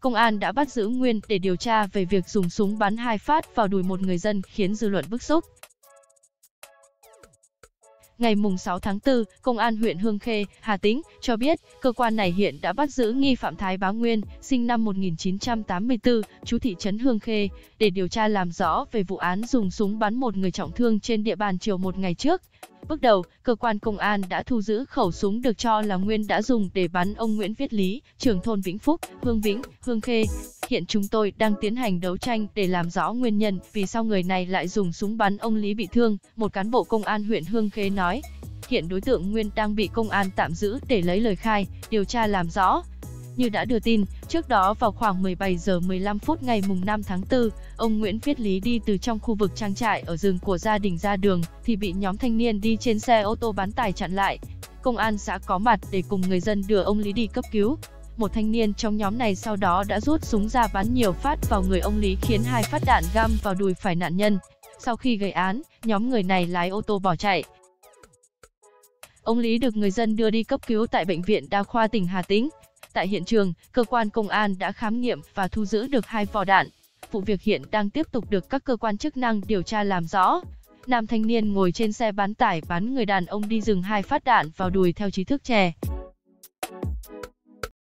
công an đã bắt giữ Nguyên để điều tra về việc dùng súng bắn hai phát vào đùi một người dân khiến dư luận bức xúc. Ngày 6 tháng 4, Công an huyện Hương Khê, Hà Tĩnh cho biết, cơ quan này hiện đã bắt giữ nghi phạm Thái Bá Nguyên, sinh năm 1984, chú thị trấn Hương Khê, để điều tra làm rõ về vụ án dùng súng bắn một người trọng thương trên địa bàn chiều một ngày trước. Bước đầu, cơ quan công an đã thu giữ khẩu súng được cho là Nguyên đã dùng để bắn ông Nguyễn Viết Lý, trưởng thôn Vĩnh Phúc, Hương Vĩnh, Hương Khê. Hiện chúng tôi đang tiến hành đấu tranh để làm rõ nguyên nhân vì sao người này lại dùng súng bắn ông Lý bị thương, một cán bộ công an huyện Hương Khê nói. Hiện đối tượng Nguyên đang bị công an tạm giữ để lấy lời khai, điều tra làm rõ. Như đã đưa tin, trước đó vào khoảng 17 giờ 15 phút ngày mùng 5 tháng 4, ông Nguyễn Viết Lý đi từ trong khu vực trang trại ở rừng của gia đình ra đường thì bị nhóm thanh niên đi trên xe ô tô bán tải chặn lại. Công an xã có mặt để cùng người dân đưa ông Lý đi cấp cứu. Một thanh niên trong nhóm này sau đó đã rút súng ra bắn nhiều phát vào người ông Lý khiến hai phát đạn găm vào đùi phải nạn nhân. Sau khi gây án, nhóm người này lái ô tô bỏ chạy. Ông Lý được người dân đưa đi cấp cứu tại bệnh viện đa khoa tỉnh Hà Tĩnh. Tại hiện trường, cơ quan công an đã khám nghiệm và thu giữ được hai vỏ đạn. Vụ việc hiện đang tiếp tục được các cơ quan chức năng điều tra làm rõ. Nam thanh niên ngồi trên xe bán tải bắn người đàn ông đi rừng hai phát đạn vào đùi theo trí thức trẻ.